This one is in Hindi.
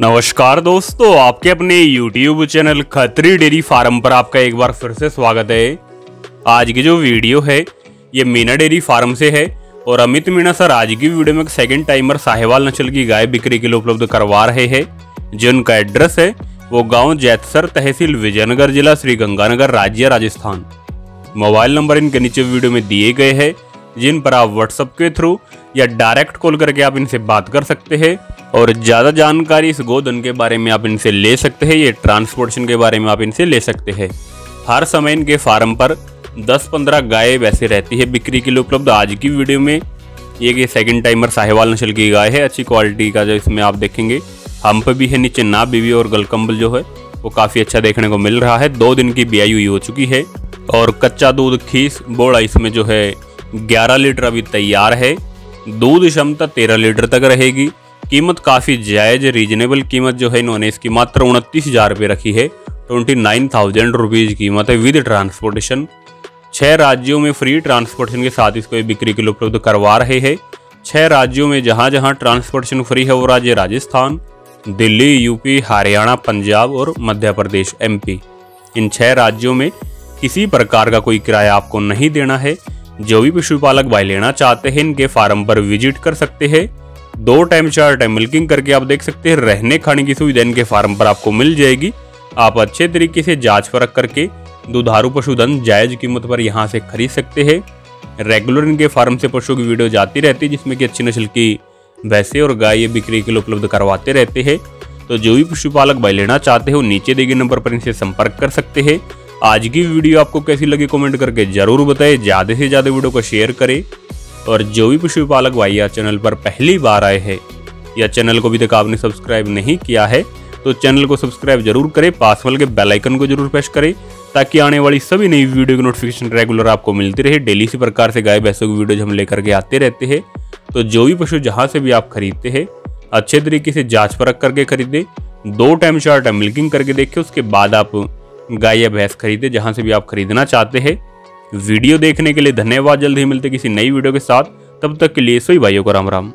नमस्कार दोस्तों, आपके अपने YouTube channel Khatri dairy farm पर आपका एक बार फिर से स्वागत है। आज की जो वीडियो है, ये मीना डेयरी फार्म से है और अमित मीणा सर आज की वीडियो में एक सेकंड टाइमर साहेवाल नस्ल की गाय बिक्री के लिए उपलब्ध करवा रहे हैं। जिनका एड्रेस है, वो गाँव जैतसर तहसील विजयनगर जिला श्री गंगानगर, राज्य राजस्थान। मोबाइल नंबर इनके नीचे वीडियो में दिए गए हैं, जिन पर आप व्हाट्सएप के थ्रू या डायरेक्ट कॉल करके आप इनसे बात कर सकते हैं। और ज़्यादा जानकारी इस गोधन के बारे में आप इनसे ले सकते हैं, ये ट्रांसपोर्टेशन के बारे में आप इनसे ले सकते हैं। हर समय इनके फार्म पर 10-15 गाय वैसे रहती है, बिक्री के लिए उपलब्ध। आज की वीडियो में ये कि सेकंड टाइमर साहेवाल नस्ल की गाय है, अच्छी क्वालिटी का जो इसमें आप देखेंगे। हम्प भी है, नीचे ना बीवी और गलकम्बल जो है, वो काफ़ी अच्छा देखने को मिल रहा है। दो दिन की ब्याई हुई हो चुकी है और कच्चा दूध, खीस, बोड़ा इसमें जो है 11 लीटर अभी तैयार है। दूध क्षमता 13 लीटर तक रहेगी। कीमत काफ़ी जायज़ रीजनेबल कीमत जो है इन्होंने इसकी मात्र उनतीस हज़ार रुपये रखी है। ट्वेंटी नाइन थाउज़ेंड रुपीज़ कीमत है विद ट्रांसपोर्टेशन छः राज्यों में फ्री ट्रांसपोर्टेशन के साथ इसको बिक्री के लिए उपलब्ध करवा रहे हैं। छः राज्यों में जहाँ जहाँ ट्रांसपोर्टेशन फ्री है वो राज्य राजस्थान, दिल्ली यूपी हरियाणा, पंजाब और मध्य प्रदेश एमपी इन छह राज्यों में किसी प्रकार का कोई किराया आपको नहीं देना है। जो भी पशुपालक भाई लेना चाहते हैं, इनके फार्म पर विज़िट कर सकते हैं। दो टाइम चार टाइम मिल्किंग करके आप देख सकते हैं, रहने खाने की सुविधा इनके फार्म पर आपको मिल जाएगी। आप अच्छे तरीके से जाँच परख करके दुधारू पशुधन जायज़ कीमत पर यहाँ से खरीद सकते हैं। रेगुलर इनके फार्म से पशु की वीडियो जाती रहती है, जिसमें कि अच्छी नस्ल की भैंसे और गाय बिक्री के लिए उपलब्ध करवाते रहते हैं। तो जो भी पशुपालक भाई लेना चाहते हो, नीचे दिए गए नंबर पर इनसे संपर्क कर सकते हैं। आज की वीडियो आपको कैसी लगी कमेंट करके ज़रूर बताएँ। ज़्यादा से ज़्यादा वीडियो को शेयर करें। और जो भी पशुपालक भाई या चैनल पर पहली बार आए हैं या चैनल को अभी तक आपने सब्सक्राइब नहीं किया है तो चैनल को सब्सक्राइब ज़रूर करें, पास वाले के बेल आइकन को ज़रूर प्रेस करें, ताकि आने वाली सभी नई वीडियो की नोटिफिकेशन रेगुलर आपको मिलती रहे। डेली इसी प्रकार से गाय, भैंसों की वीडियो हम लेकर के आते रहते हैं। तो जो भी पशु जहाँ से भी आप खरीदते हैं, अच्छे तरीके से जाँच परख करके खरीदे, दो टाइम चार टाइम मिल्किंग करके देखें उसके बाद आप गाय या भैंस खरीदे, जहाँ से भी आप खरीदना चाहते हैं। वीडियो देखने के लिए धन्यवाद। जल्द ही मिलते किसी नई वीडियो के साथ। तब तक के लिए सोई भाइयों को राम राम।